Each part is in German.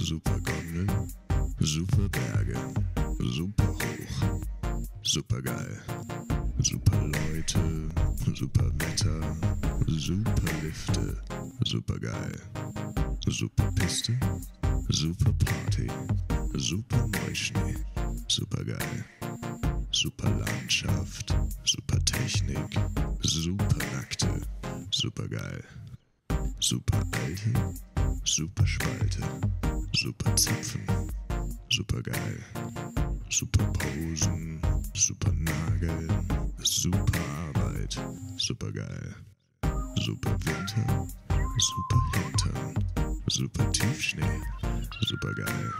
Super Gondel, super Berge, super hoch, super geil. Super Leute, super Wetter, super Lifte, super geil. Super Piste, super Party, super Neuschnee, super geil. Super Landschaft, super Technik, super Nackte, super geil. Super Alte, super Spalte, super Zipfen, super geil. Super Posen, super Nageln, super Arbeit, super geil. Super Winter, super Hintern, super Tiefschnee, super geil.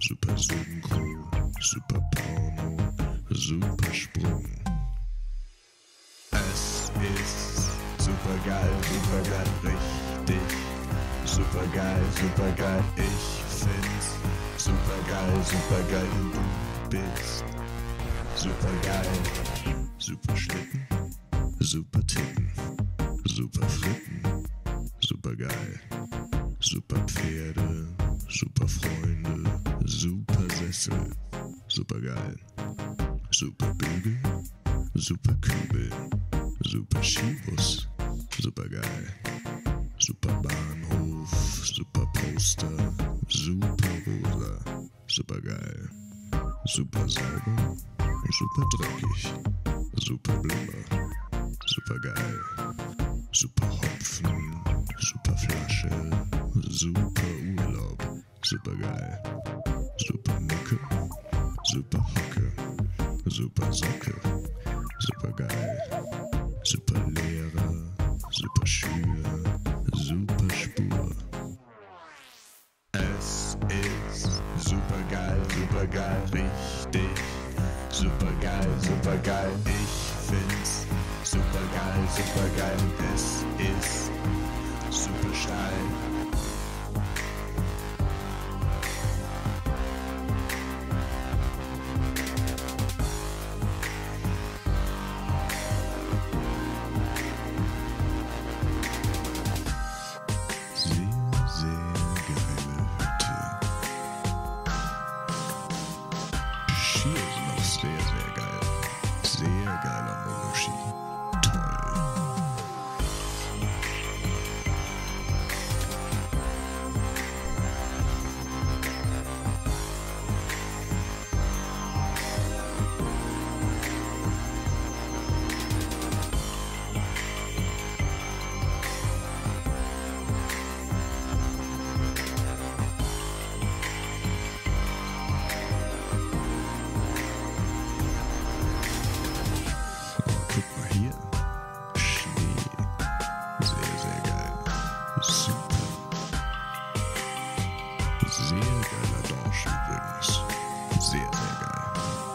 Super Synchro, super Porno, super Sprung. Es ist super geil, super geil, richtig. Super geil, super geil, ich find's super geil, super geil, du bist super geil. Super Schlitten, super Titten, super Fritten, super geil. Super Pferde, super Freunde, super Sessel, super geil. Super Bügel, super Kübel, super Skibus, super geil. Super Poster, super rosa, super geil. Super sauber, super dreckig, super blubber, super geil. Super Hopfen, super Flasche, super Urlaub, super geil. Super Mucke, super Hocke, super Socke, super geil. Super Lehrer, super Schüler, super geil, richtig. Super geil, super geil, ich find's super geil, super geil. Es ist super steil. Sehr geiler Sehr geiler Dorsch übrigens. Sehr, sehr geil.